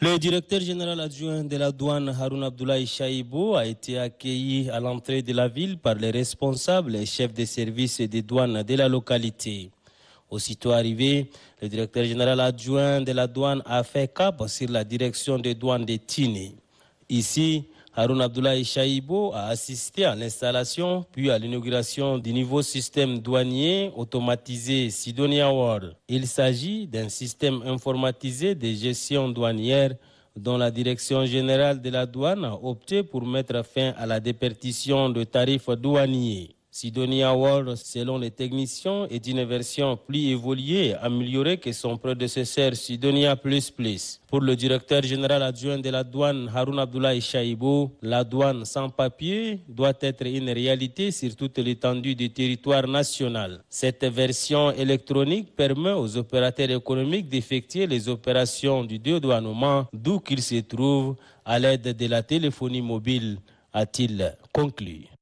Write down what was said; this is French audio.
Le directeur général adjoint de la douane Haroun Abdoulaye Chaïbo a été accueilli à l'entrée de la ville par les responsables et chefs de services des douanes de la localité. Aussitôt arrivé, le directeur général adjoint de la douane a fait cap sur la direction des douanes de Tini. Ici, Haroun Abdoulaye Chaïbo a assisté à l'installation puis à l'inauguration du nouveau système douanier automatisé Sidonia World. Il s'agit d'un système informatisé de gestion douanière dont la Direction générale de la douane a opté pour mettre fin à la dépertition de tarifs douaniers. Sidonia World, selon les techniciens, est une version plus évoluée améliorée que son prédécesseur Sidonia Plus Plus. Pour le directeur général adjoint de la douane Haroun Abdoulaye Chaïbo, la douane sans papier doit être une réalité sur toute l'étendue du territoire national. Cette version électronique permet aux opérateurs économiques d'effectuer les opérations du dédouanement d'où qu'ils se trouvent à l'aide de la téléphonie mobile, a-t-il conclu.